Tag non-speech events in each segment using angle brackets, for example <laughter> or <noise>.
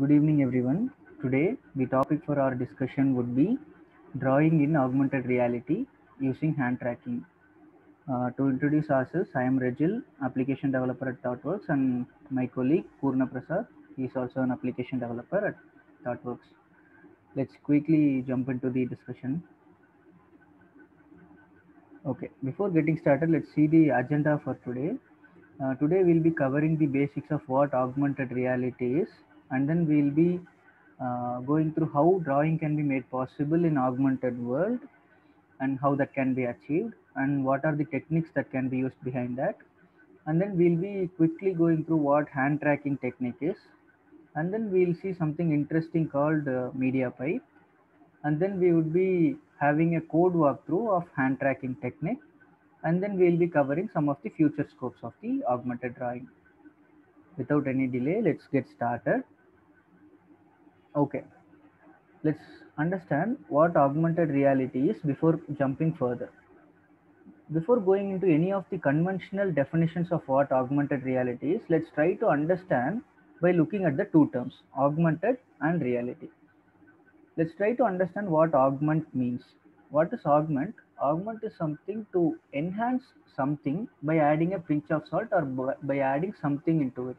Good evening, everyone. Today, the topic for our discussion would be drawing in augmented reality using hand tracking. Uh, to introduce ourselves, I am Rajil, application developer at ThoughtWorks, and my colleague Purna Prasad is also an application developer at ThoughtWorks. Let's quickly jump into the discussion. Okay, before getting started, let's see the agenda for today. Uh, today, we'll be covering the basics of what augmented reality is, and then we'll be uh, going through how drawing can be made possible in augmented world and how that can be achieved and what are the techniques that can be used behind that. And then we'll be quickly going through what hand tracking technique is. And then we'll see something interesting called uh, media pipe. And then we would be having a code walkthrough of hand tracking technique. And then we'll be covering some of the future scopes of the augmented drawing. Without any delay let's get started okay. Let's understand what augmented reality is before jumping further. Before going into any of the conventional definitions of what augmented reality is let's try to understand by looking at the two terms augmented and reality. Let's try to understand what augment means. What is augment? Augment is something to enhance something by adding a pinch of salt or by adding something into it.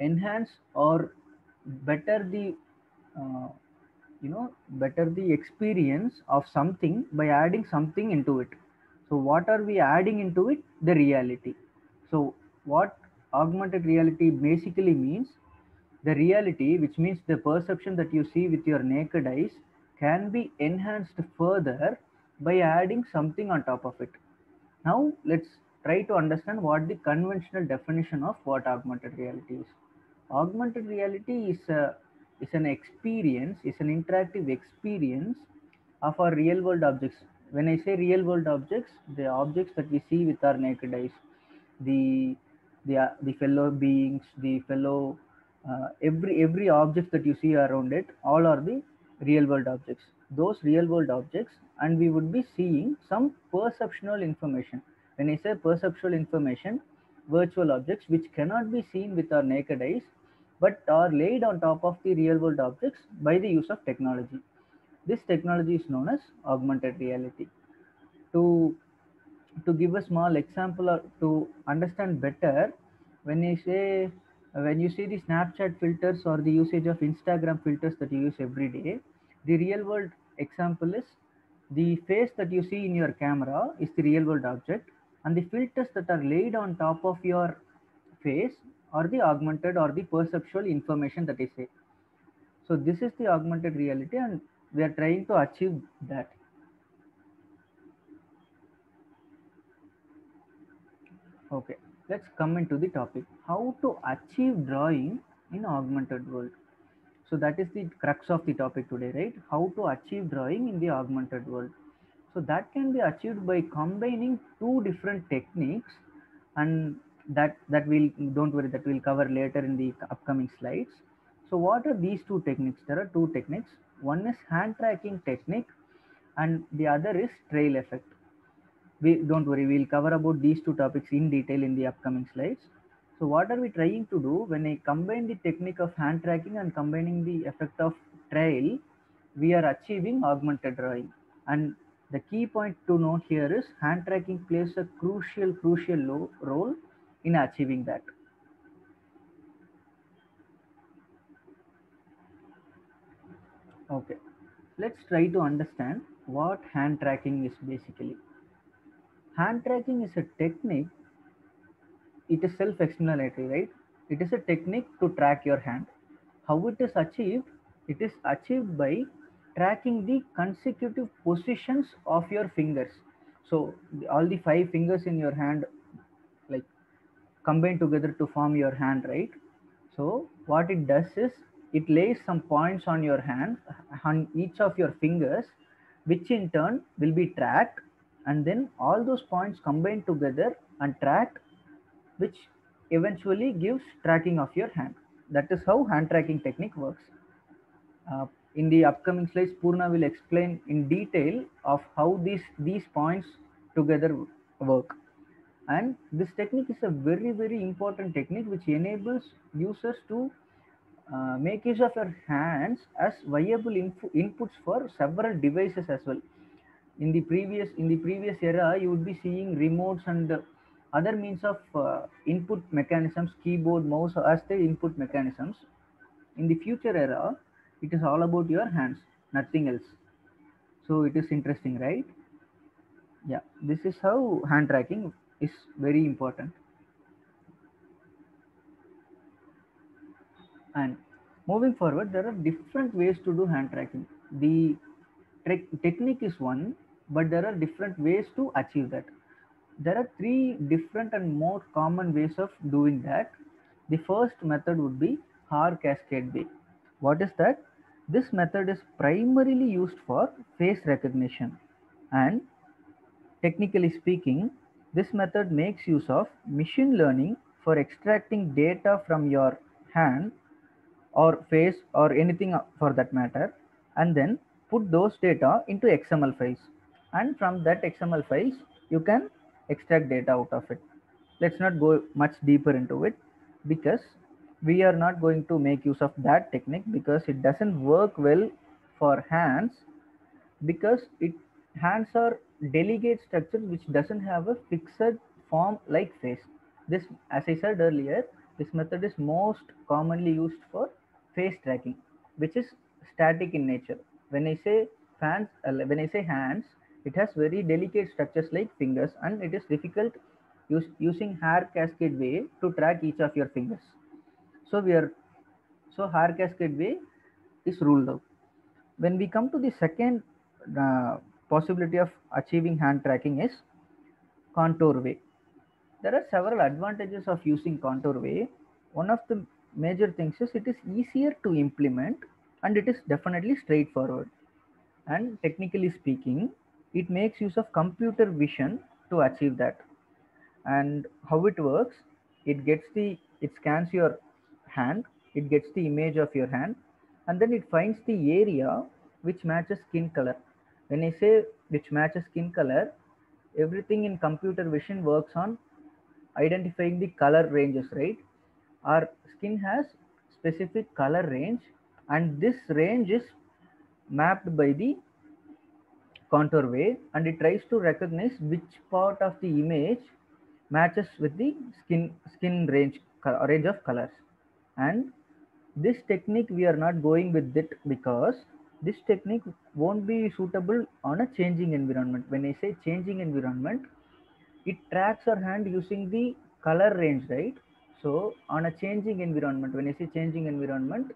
Enhance or better the uh, you know better the experience of something by adding something into it. So what are we adding into it? The reality. So what augmented reality basically means? The reality which means the perception that you see with your naked eyes can be enhanced further by adding something on top of it. Now let's try to understand what the conventional definition of what augmented reality is augmented reality is a is an experience is an interactive experience of our real world objects. When i say real world objects the objects that we see with our naked eyes the the the fellow beings the fellow uh, every every object that you see around it all are the real world objects. Those real world objects and we would be seeing some perceptual information. When i say perceptual information virtual objects which cannot be seen with our naked eyes but are laid on top of the real world objects by the use of technology. This technology is known as augmented reality. To, to give a small example or to understand better, when you say when you see the Snapchat filters or the usage of Instagram filters that you use every day, the real world example is the face that you see in your camera is the real world object and the filters that are laid on top of your face or the augmented or the perceptual information that is say. So this is the augmented reality and we are trying to achieve that. Okay, let's come into the topic. How to achieve drawing in augmented world. So that is the crux of the topic today, right? How to achieve drawing in the augmented world. So that can be achieved by combining two different techniques and that that will don't worry that we'll cover later in the upcoming slides. So what are these two techniques? There are two techniques. One is hand tracking technique and the other is trail effect. We don't worry we'll cover about these two topics in detail in the upcoming slides. So what are we trying to do? When i combine the technique of hand tracking and combining the effect of trail we are achieving augmented drawing. And the key point to note here is hand tracking plays a crucial crucial role in achieving that. Okay, let's try to understand what hand tracking is basically. Hand tracking is a technique, it is self explanatory, right? It is a technique to track your hand. How it is achieved? It is achieved by tracking the consecutive positions of your fingers. So, all the five fingers in your hand like combine together to form your hand right? So what it does is it lays some points on your hand on each of your fingers which in turn will be tracked and then all those points combined together and tracked which eventually gives tracking of your hand. That is how hand tracking technique works. Uh, in the upcoming slides purna will explain in detail of how these these points together work. And this technique is a very very important technique which enables users to uh, make use of your hands as viable inputs for several devices as well. In the previous in the previous era you would be seeing remotes and other means of uh, input mechanisms keyboard mouse as the input mechanisms. In the future era it is all about your hands nothing else. So it is interesting right? Yeah this is how hand tracking is very important. And moving forward there are different ways to do hand tracking. The technique is one but there are different ways to achieve that. There are three different and more common ways of doing that. The first method would be Haar cascade way. What is that this method is primarily used for face recognition and technically speaking this method makes use of machine learning for extracting data from your hand or face or anything for that matter and then put those data into XML files and from that XML files you can extract data out of it. Let's not go much deeper into it because we are not going to make use of that technique because it doesn't work well for hands because it hands are delegate structures which doesn't have a fixed form like face. This as I said earlier this method is most commonly used for face tracking which is static in nature when i say fans uh, when i say hands it has very delicate structures like fingers and it is difficult use, using Haar cascade way to track each of your fingers so we are so Haar cascade way is ruled out. When we come to the second uh, possibility of achieving hand tracking is contour way. There are several advantages of using contour way. One of the major things is it is easier to implement and it is definitely straightforward. And technically speaking it makes use of computer vision to achieve that. And how it works it gets the it scans your hand. It gets the image of your hand. And then it finds the area which matches skin color. When i say which matches skin color everything in computer vision works on identifying the color ranges right? Our skin has specific color range and this range is mapped by the contour way and it tries to recognize which part of the image matches with the skin skin range range of colors and this technique we are not going with it because this technique won't be suitable on a changing environment when i say changing environment it tracks our hand using the color range right so on a changing environment when i say changing environment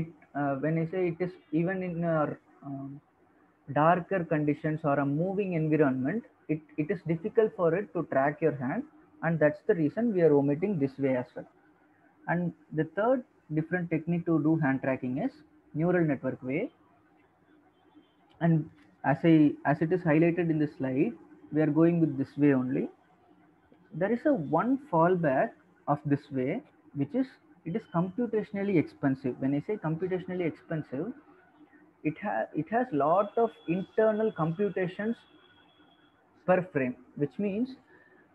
it uh, when i say it is even in our um, darker conditions or a moving environment, it, it is difficult for it to track your hand. And that's the reason we are omitting this way as well. And the third different technique to do hand tracking is neural network way. And as I as it is highlighted in the slide, we are going with this way only. There is a one fallback of this way, which is it is computationally expensive. When I say computationally expensive, it has it has lot of internal computations per frame which means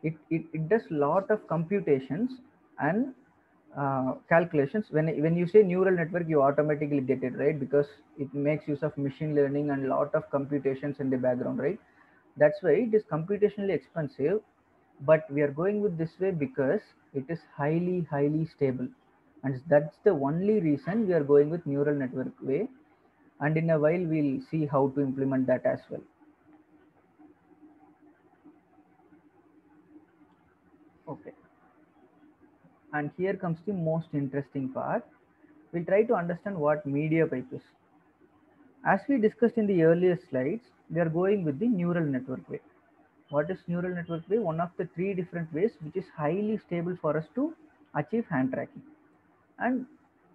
it, it, it does lot of computations and uh, calculations. When when you say neural network you automatically get it right? Because it makes use of machine learning and lot of computations in the background right? That's why it is computationally expensive but we are going with this way because it is highly highly stable. And that's the only reason we are going with neural network way. And in a while we'll see how to implement that as well. Okay. And here comes the most interesting part. We'll try to understand what media pipe is. As we discussed in the earlier slides, we are going with the neural network way. What is neural network way? One of the three different ways which is highly stable for us to achieve hand tracking. And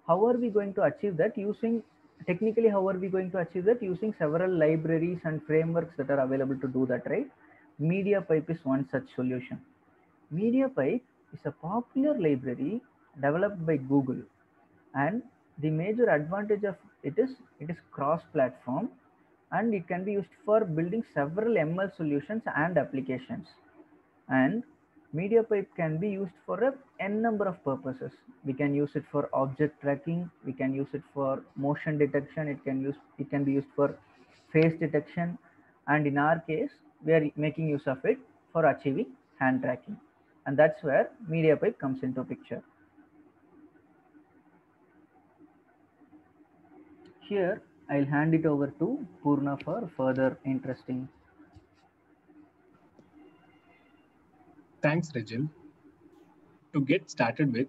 how are we going to achieve that using technically how are we going to achieve that using several libraries and frameworks that are available to do that right mediapipe is one such solution mediapipe is a popular library developed by google. And the major advantage of it is it is cross platform and it can be used for building several ml solutions and applications. And media pipe can be used for a n number of purposes. We can use it for object tracking we can use it for motion detection it can use it can be used for face detection and in our case we are making use of it for achieving hand tracking and that's where media pipe comes into picture here i'll hand it over to purna for further interesting Thanks, Rajil. To get started with,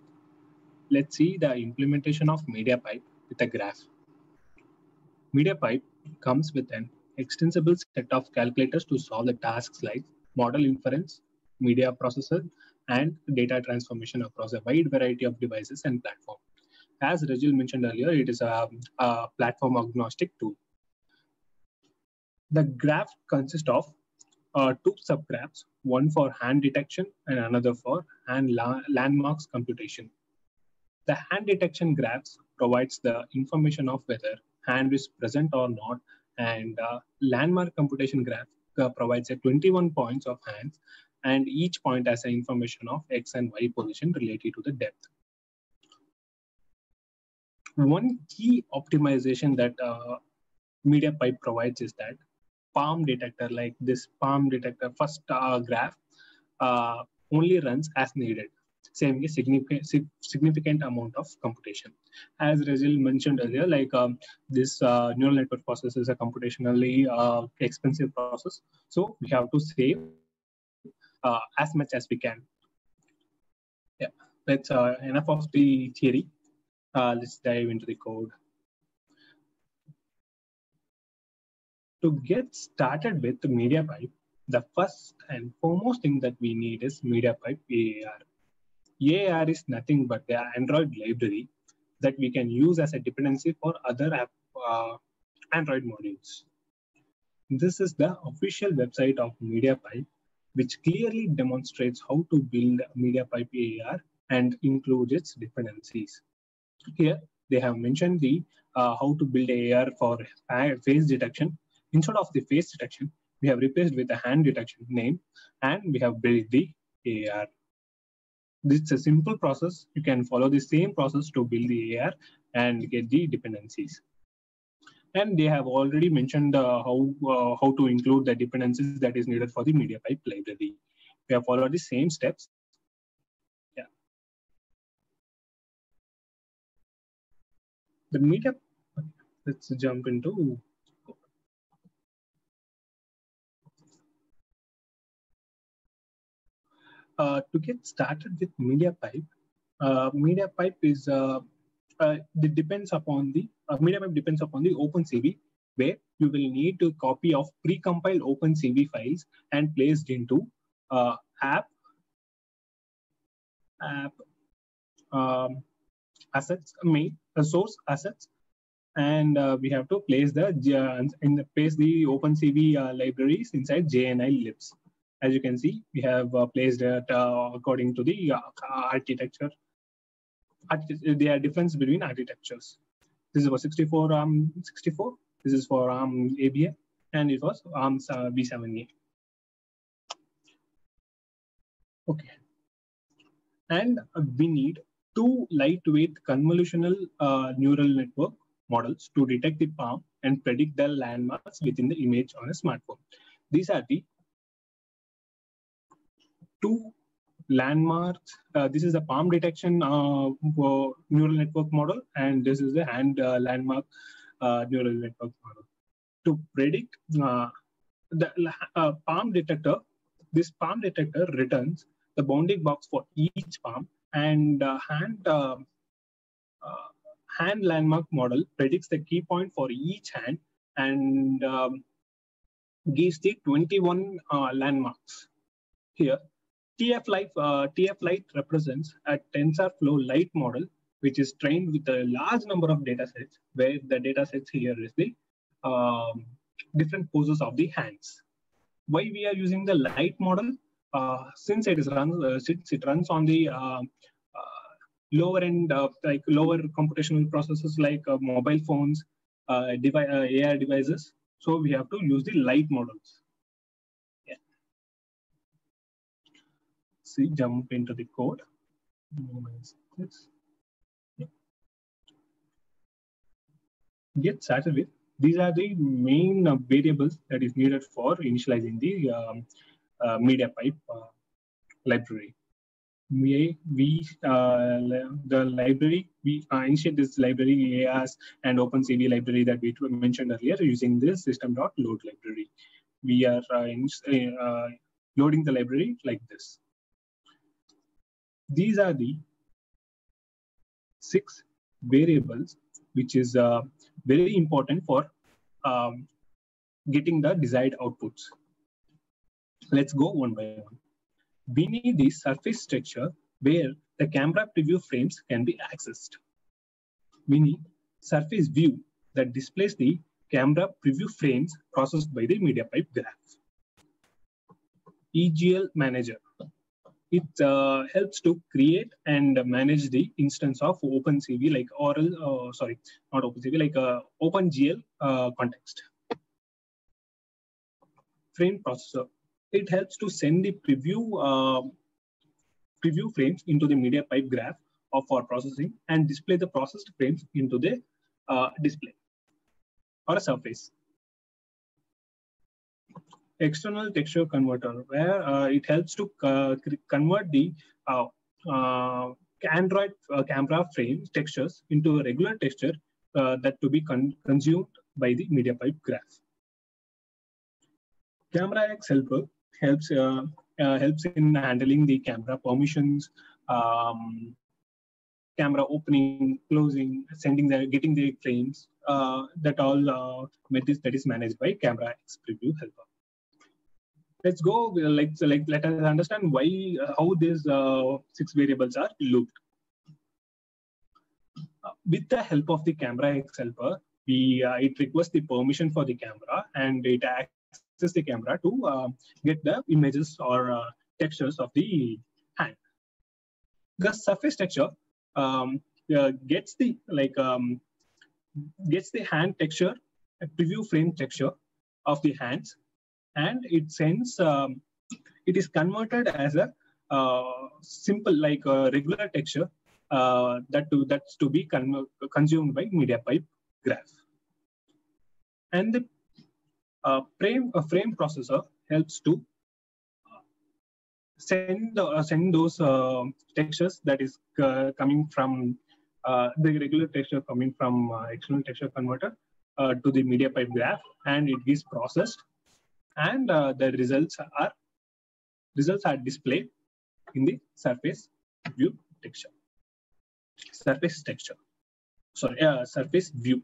let's see the implementation of MediaPipe with a graph. MediaPipe comes with an extensible set of calculators to solve the tasks like model inference, media processor, and data transformation across a wide variety of devices and platforms. As Rajil mentioned earlier, it is a, a platform agnostic tool. The graph consists of uh, two subgraphs, one for hand detection and another for hand la landmarks computation. The hand detection graphs provides the information of whether hand is present or not, and uh, landmark computation graph uh, provides a 21 points of hands, and each point has an information of x and y position related to the depth. One key optimization that uh, MediaPipe provides is that palm detector like this palm detector first uh, graph uh, only runs as needed saving a significant significant amount of computation as Rajil mentioned earlier like um, this uh, neural network process is a computationally uh, expensive process so we have to save uh, as much as we can yeah that's uh, enough of the theory let's dive into the code to get started with MediaPipe, the first and foremost thing that we need is MediaPipe AAR. AAR is nothing but the Android library that we can use as a dependency for other app, uh, Android modules. This is the official website of MediaPipe, which clearly demonstrates how to build MediaPipe AR and includes its dependencies. Here, they have mentioned the uh, how to build AR for face detection Instead of the face detection, we have replaced with a hand detection name and we have built the AR. This is a simple process. You can follow the same process to build the AR and get the dependencies. And they have already mentioned uh, how, uh, how to include the dependencies that is needed for the MediaPipe library. We have followed the same steps. Yeah. The media, let's jump into uh, to get started with MediaPipe, uh, MediaPipe is uh, uh, it depends upon the uh, MediaPipe depends upon the OpenCV, where you will need to copy of pre-compiled OpenCV files and placed into uh, app app um, assets main source assets and uh, we have to place the uh, in the place the OpenCV uh, libraries inside JNI libs. As you can see, we have uh, placed it according to the architecture. There are difference between architectures. This is for 64 um 64. This is for um ABA, and it was ARM V7A. Okay, and we need two lightweight convolutional uh, neural network models to detect the palm and predict the landmarks within the image on a smartphone. These are the two landmarks. Uh, this is the palm detection uh, neural network model, and this is the hand uh, landmark uh, neural network model. To predict the palm detector, this palm detector returns the bounding box for each palm, and hand hand landmark model predicts the key point for each hand and um, gives the 21 landmarks here TF Lite, uh, TF Lite represents a TensorFlow Lite model, which is trained with a large number of data sets, where the data sets here is the um, different poses of the hands. Why we are using the Lite model? Uh, since it is run, uh, since it runs on the uh, uh lower end, like lower computational processes like uh, mobile phones, uh, devi AR devices, so we have to use the Lite models. See, jump into the code. This. Get started with these are the main uh, variables that is needed for initializing the um, uh, media pipe uh, library. We, we uh, the library, we uh, initiate this library AS and OpenCV library that we mentioned earlier using this system.load library. We are uh, in, loading the library like this. These are the six variables, which is very important for um, getting the desired outputs. Let's go one by one. We need the surface texture where the camera preview frames can be accessed. We need surface view that displays the camera preview frames processed by the media pipe graph. EGL manager it uh, helps to create and manage the instance of OpenCV like oral, uh, sorry, not OpenCV, like uh, OpenGL uh, context. Frame processor. It helps to send the preview uh, preview frames into the media pipe graph of for processing and display the processed frames into the uh, display or a surface external texture converter where uh, it helps to uh, convert the uh, uh Android uh, camera frame textures into a regular texture uh, that to be con consumed by the media pipe graph. Camera X helper helps helps in handling the camera permissions, um, camera opening, closing, sending the getting the frames. that all uh, that is managed by Camera X Preview helper let's go like so like let us understand why uh, how these uh, six variables are looped. Uh, with the help of the camera x helper we uh, it requests the permission for the camera and it accesses the camera to uh, get the images or uh, textures of the hand. The surface texture um, gets the like um, gets the hand texture preview frame texture of the hands and it sends um, it is converted as a uh, simple like a regular texture uh, that to that's to be con consumed by media pipe graph. And the uh, frame a frame processor helps to send uh, send those uh, textures that is uh, coming from the regular texture coming from external texture converter to the media pipe graph. And it is processed and uh, the results are results are displayed in the surface view texture. Surface texture. Sorry uh, surface view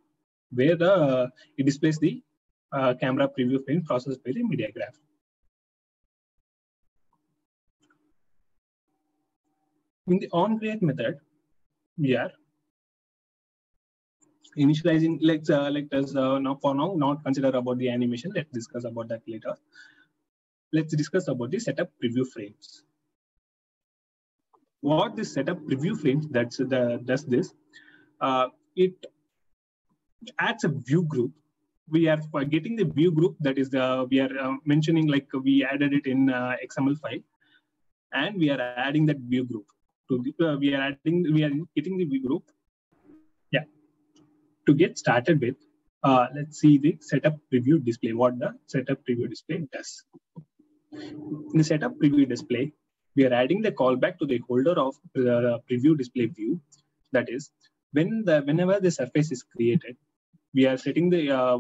where the uh, it displays the uh, camera preview frame processed by the media graph. In the on create method we are initializing let's uh, let us uh, now for now not consider about the animation. Let's discuss about that later. Let's discuss about the setup preview frames. What this setup preview frames that's the does this uh, it adds a view group. We are getting the view group that is the we are uh, mentioning like we added it in uh, xml file. And we are adding that view group to the, uh, we are adding we are getting the view group to get started with, uh, let's see the setup preview display, what the setup preview display does. In the setup preview display, we are adding the callback to the holder of the preview display view. That is, when the whenever the surface is created, we are setting the uh,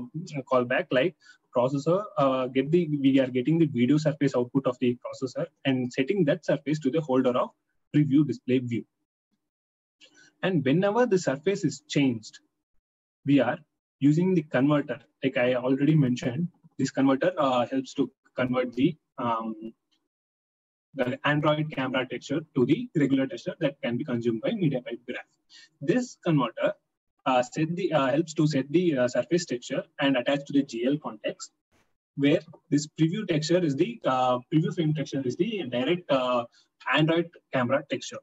callback like processor uh, get the we are getting the video surface output of the processor and setting that surface to the holder of preview display view. And whenever the surface is changed, we are using the converter. Like I already mentioned, this converter uh, helps to convert the, um, the Android camera texture to the regular texture that can be consumed by MediaPipe graph. This converter uh, set the, uh, helps to set the uh, surface texture and attach to the GL context, where this preview texture is the uh, preview frame texture is the direct uh, Android camera texture.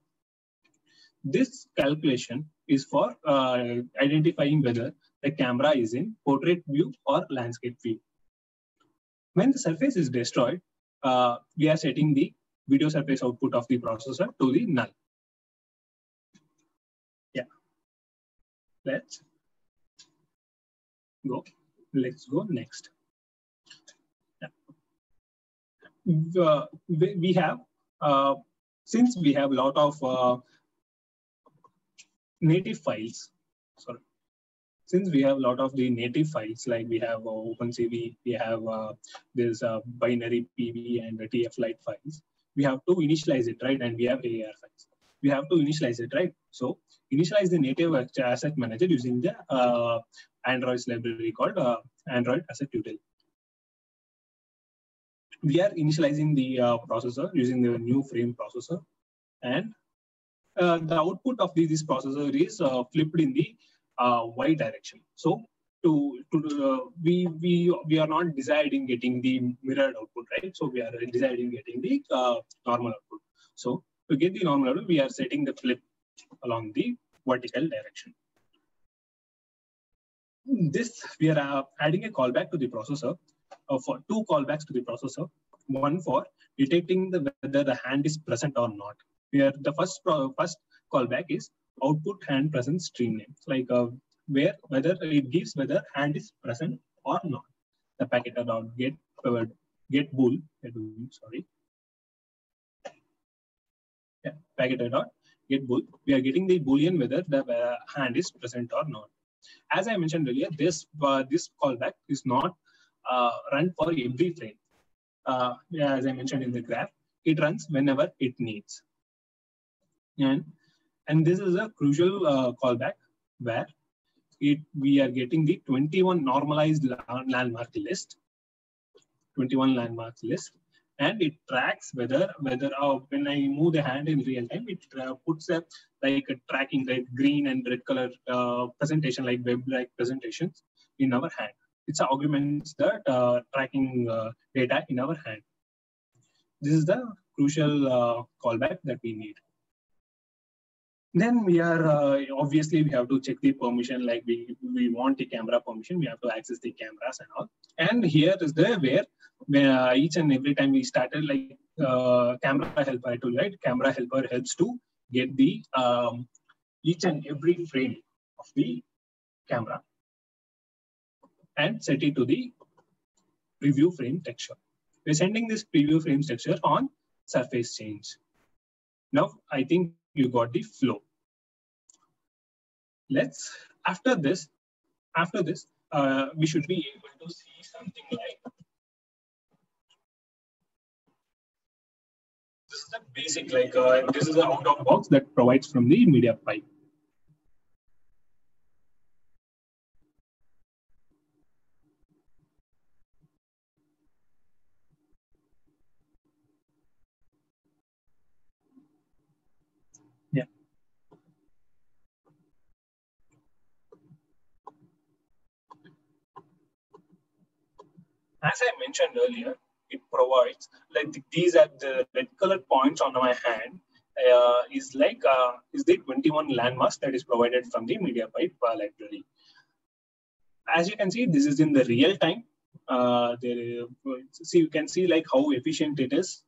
This calculation is for uh, identifying whether the camera is in portrait view or landscape view. When the surface is destroyed, uh, we are setting the video surface output of the processor to the null. Yeah. Let's go. Let's go next. Yeah. Uh, we have, uh, since we have a lot of uh, native files, sorry, since we have a lot of the native files, like we have uh, OpenCV, we have uh, this uh, binary PB and the TF-lite files, we have to initialize it, right? And we have AAR files. We have to initialize it, right? So initialize the native asset manager using the uh, Android's library called uh, Android Asset Util. We are initializing the uh, processor using the new frame processor and uh, the output of this, this processor is uh, flipped in the uh, y direction. So to, to uh, we we we are not deciding getting the mirrored output, right? So we are deciding getting the uh, normal output. So to get the normal output, we are setting the flip along the vertical direction. This we are uh, adding a callback to the processor for two callbacks to the processor. One for detecting the whether the hand is present or not. Where the first first callback is output hand present stream name. like uh, where whether it gives whether hand is present or not. The packet dot get uh, get bool sorry. Yeah, packet dot get bool. We are getting the boolean whether the uh, hand is present or not. As I mentioned earlier, this uh, this callback is not uh, run for every frame. Uh, as I mentioned in the graph, it runs whenever it needs. And and this is a crucial uh, callback where it we are getting the 21 normalized landmark list, 21 landmark list, and it tracks whether whether uh, when I move the hand in real time, it uh, puts a like a tracking like green and red color uh, presentation like web like presentations in our hand. It augments the uh, tracking uh, data in our hand. This is the crucial uh, callback that we need then we are uh, obviously we have to check the permission like we we want the camera permission we have to access the cameras and all. And here is the where, where uh, each and every time we started like uh, camera helper I told right? Camera helper helps to get the um, each and every frame of the camera and set it to the preview frame texture. We're sending this preview frame texture on surface change. Now I think you got the flow let's after this after this uh, we should be able to see something like this is the basic like uh, this is the out of box that provides from the media pipe as I mentioned earlier, it provides like these are the red colored points on my hand uh, is like uh, is the 21 landmarks that is provided from the MediaPipe uh, library. As you can see, this is in the real time. Uh, there, see, you can see like how efficient it is.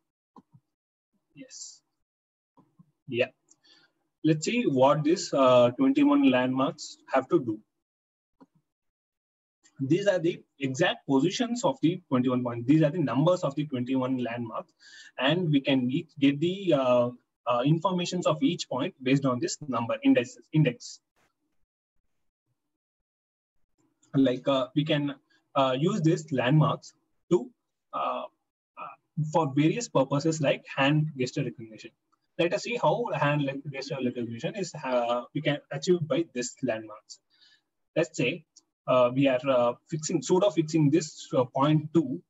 Yes. Yeah. Let's see what these uh, 21 landmarks have to do these are the exact positions of the 21 points. These are the numbers of the 21 landmarks. And we can get the uh, uh, informations of each point based on this number index. index. Like uh, we can uh, use these landmarks to uh, uh, for various purposes like hand gesture recognition. Let us see how hand gesture recognition is we can achieve by this landmarks. Let's say uh, we are uh, fixing pseudo fixing this uh, point two,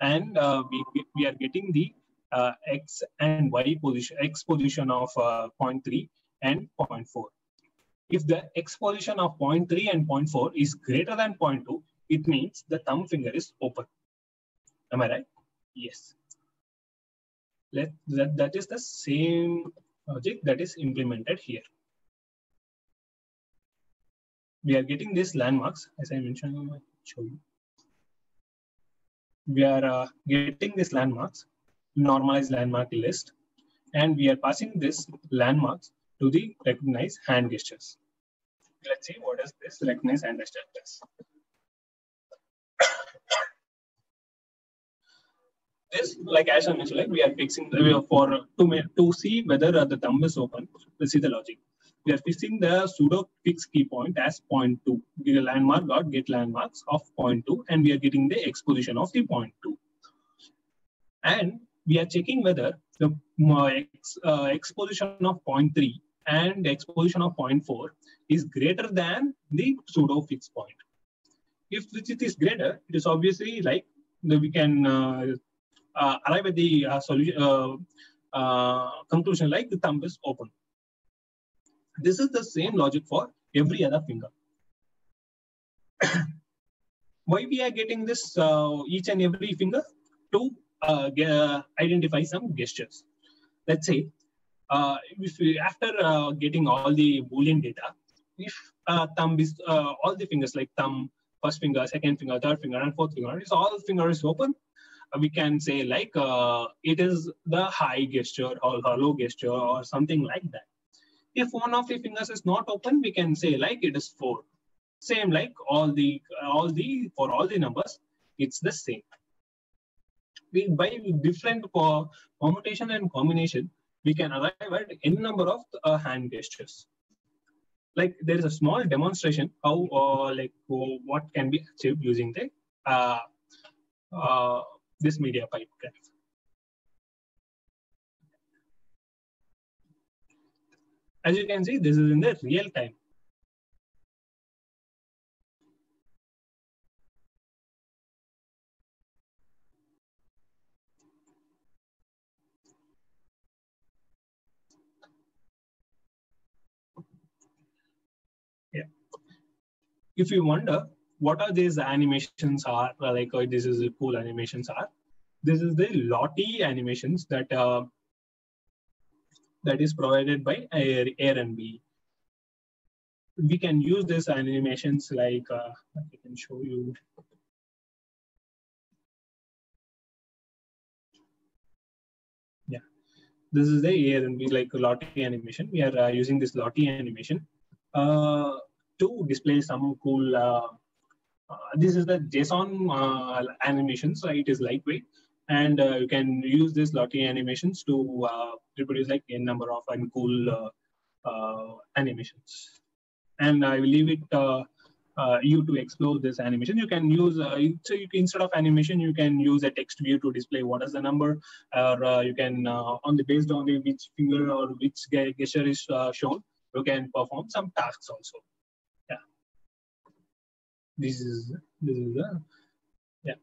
and we, we are getting the x and y position x position of point three and point four. If the x position of point three and point four is greater than point two, it means the thumb finger is open. Am I right? Yes. Let that, that is the same logic that is implemented here we are getting these landmarks, as I mentioned, I show you. We are uh, getting these landmarks normalized landmark list. And we are passing this landmarks to the recognize hand gestures. Let's see what is this recognize hand gesture does. this, like as I mentioned, like we are fixing for to to see whether the thumb is open. Let's see the logic. We are fixing the pseudo fix key point as point two. The landmark dot get landmarks of point two, and we are getting the exposition of the point two. And we are checking whether the uh, ex, uh, exposition of point three and exposition of point four is greater than the pseudo fix point. If it is greater, it is obviously like we can uh, uh, arrive at the uh, solution uh, conclusion like the thumb is open. This is the same logic for every other finger. <coughs> Why we are getting this uh, each and every finger to uh, uh, identify some gestures. Let's say uh, if we, after getting all the Boolean data, if thumb is all the fingers like thumb, first finger, second finger, third finger, and fourth finger, is all fingers open, we can say like uh, it is the high gesture or low gesture or something like that. If one of the fingers is not open, we can say like it is four. Same like all the all the for all the numbers, it's the same. We by different permutation and combination, we can arrive at n number of uh, hand gestures. Like there is a small demonstration how uh, like what can be achieved using the uh, uh, this media pipe graph. As you can see, this is in the real time. Yeah. If you wonder what are these animations are like uh, this is cool animations are this is the lottie animations that uh, that is provided by air, Airbnb. We can use this animations like uh, i can show you. Yeah. This is the Airbnb like lottie animation. We are uh, using this lottie animation uh, to display some cool uh, uh, this is the JSON uh, animation, so it is lightweight, and uh, you can use this Lottie animations to reproduce like a number of uncool animations. And I will leave it uh, you to explore this animation. You can use, uh, so you can, instead of animation, you can use a text view to display what is the number, or uh, you can, on the based on the which finger or which gesture is shown, you can perform some tasks also Yeah, this is this is yeah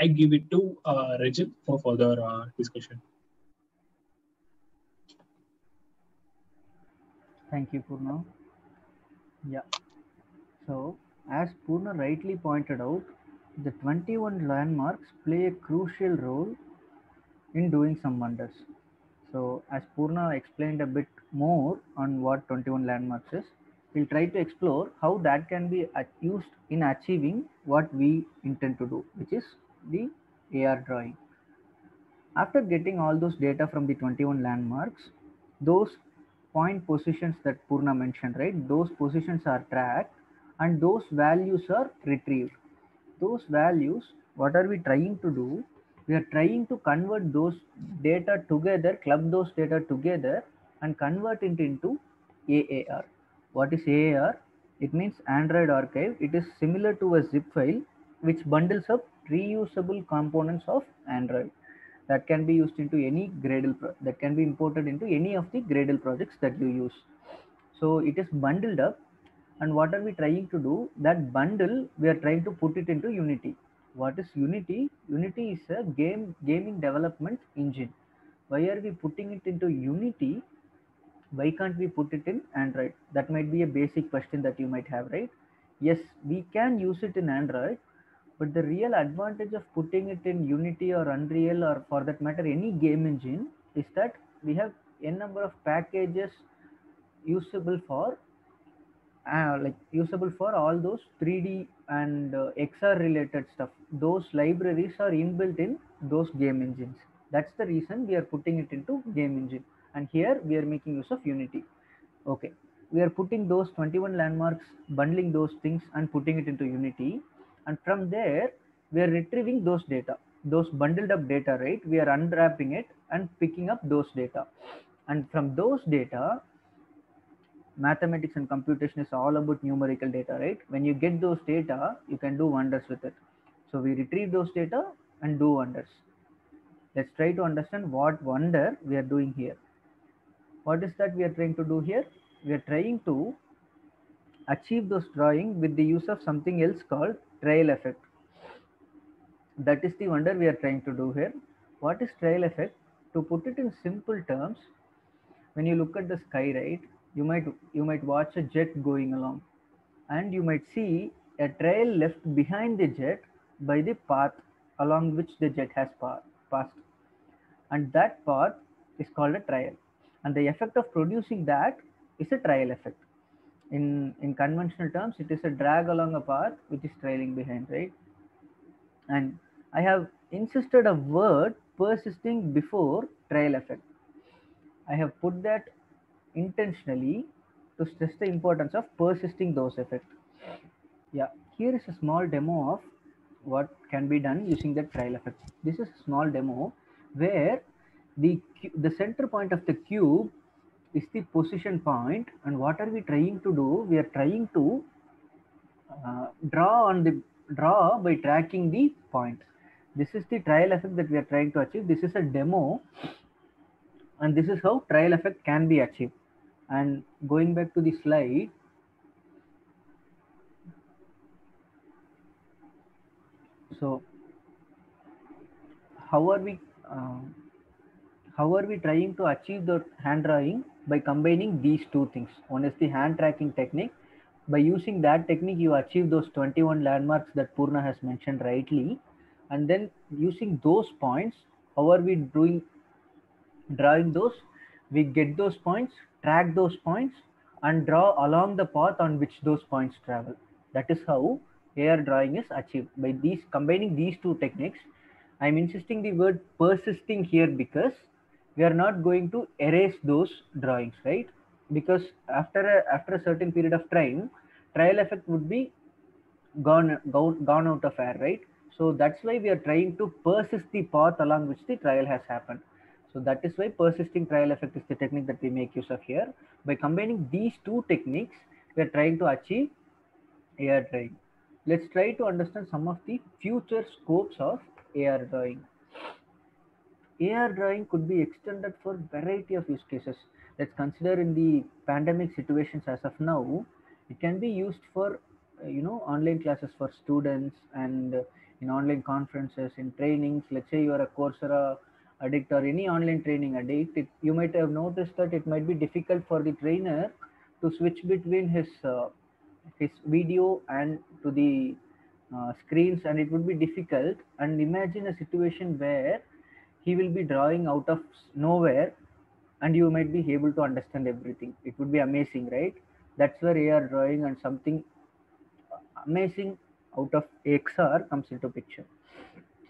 I give it to uh, Rajat for further uh, discussion. Thank you, Purna. Yeah. So, as Purna rightly pointed out, the 21 landmarks play a crucial role in doing some wonders. So, as Purna explained a bit more on what 21 landmarks is, we'll try to explore how that can be used in achieving what we intend to do, which is the AR drawing. After getting all those data from the 21 landmarks, those point positions that Purna mentioned, right? Those positions are tracked and those values are retrieved. Those values, what are we trying to do? We are trying to convert those data together, club those data together and convert it into AAR. What is AAR? It means Android Archive. It is similar to a zip file which bundles up reusable components of Android that can be used into any Gradle that can be imported into any of the Gradle projects that you use. So it is bundled up and what are we trying to do? That bundle we are trying to put it into Unity. What is Unity? Unity is a game gaming development engine. Why are we putting it into Unity? why can't we put it in android that might be a basic question that you might have right yes we can use it in android but the real advantage of putting it in unity or unreal or for that matter any game engine is that we have a number of packages usable for uh, like usable for all those 3d and uh, XR related stuff. Those libraries are inbuilt in those game engines. That's the reason we are putting it into game engine. And here we are making use of Unity. Okay, we are putting those 21 landmarks, bundling those things and putting it into Unity. And from there, we are retrieving those data, those bundled up data, right? We are unwrapping it and picking up those data. And from those data, mathematics and computation is all about numerical data, right? When you get those data, you can do wonders with it. So we retrieve those data and do wonders. Let's try to understand what wonder we are doing here. What is that we are trying to do here? We are trying to achieve those drawing with the use of something else called trail effect. That is the wonder we are trying to do here. What is trail effect? To put it in simple terms, when you look at the sky, right, you might you might watch a jet going along and you might see a trail left behind the jet by the path along which the jet has pa passed and that path is called a trail and the effect of producing that is a trail effect in in conventional terms it is a drag along a path which is trailing behind right and i have insisted a word persisting before trail effect i have put that intentionally to stress the importance of persisting those effects. Yeah, here is a small demo of what can be done using the trail effect. This is a small demo where the, the center point of the cube is the position point and what are we trying to do? We are trying to uh, draw on the draw by tracking the point. This is the trial effect that we are trying to achieve. This is a demo and this is how trial effect can be achieved and going back to the slide so how are we uh, how are we trying to achieve the hand drawing? By combining these two things. One is the hand tracking technique. By using that technique you achieve those 21 landmarks that purna has mentioned rightly. And then using those points how are we doing drawing those? We get those points track those points and draw along the path on which those points travel. That is how air drawing is achieved. By these combining these two techniques, I'm insisting the word persisting here because we are not going to erase those drawings, right? Because after a, after a certain period of time, trial effect would be gone, gone, gone out of air, right? So that's why we are trying to persist the path along which the trial has happened. So that is why persisting trial effect is the technique that we make use of here. By combining these two techniques, we are trying to achieve air drawing. Let's try to understand some of the future scopes of air drawing. AR drawing could be extended for variety of use cases. Let's consider in the pandemic situations as of now, it can be used for you know online classes for students and in online conferences in trainings let's say you are a coursera addict or any online training addict, it, you might have noticed that it might be difficult for the trainer to switch between his uh, his video and to the uh, screens and it would be difficult and imagine a situation where he will be drawing out of nowhere and you might be able to understand everything it would be amazing right that's where ar drawing and something amazing out of xr comes into picture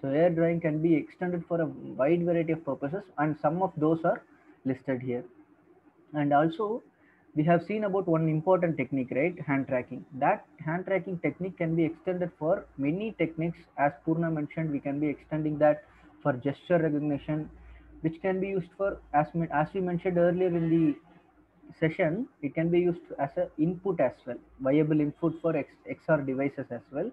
so AR drawing can be extended for a wide variety of purposes and some of those are listed here. And also we have seen about one important technique, right? Hand tracking. That hand tracking technique can be extended for many techniques. As Purna mentioned, we can be extending that for gesture recognition, which can be used for, as, as we mentioned earlier in the session, it can be used as an input as well, viable input for XR devices as well.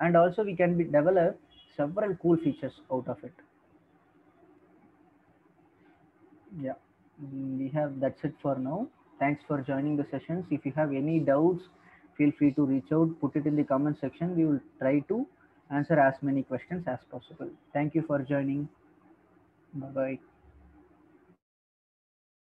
And also we can be develop several cool features out of it. Yeah we have that's it for now. Thanks for joining the sessions. If you have any doubts feel free to reach out put it in the comment section. We will try to answer as many questions as possible. Thank you for joining. Bye bye